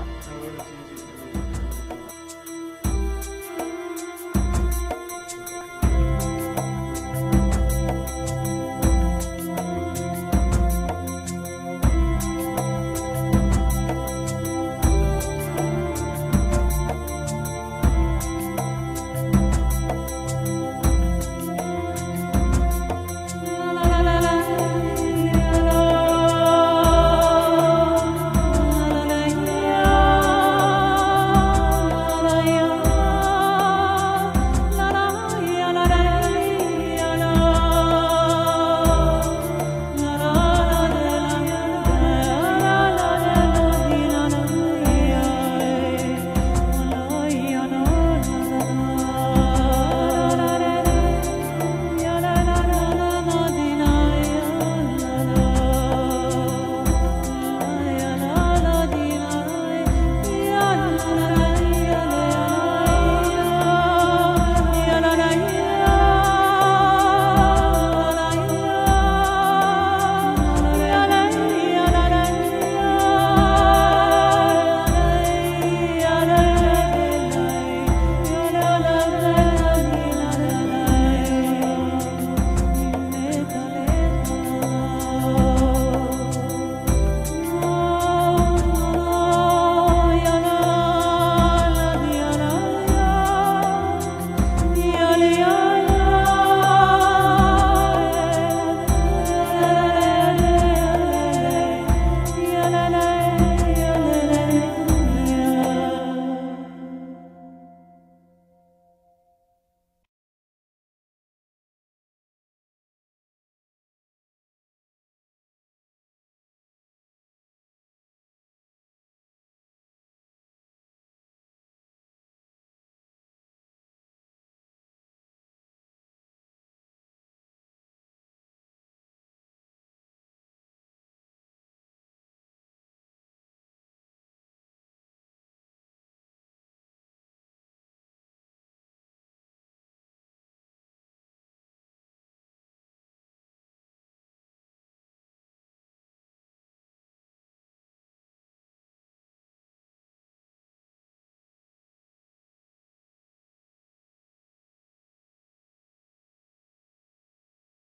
一日。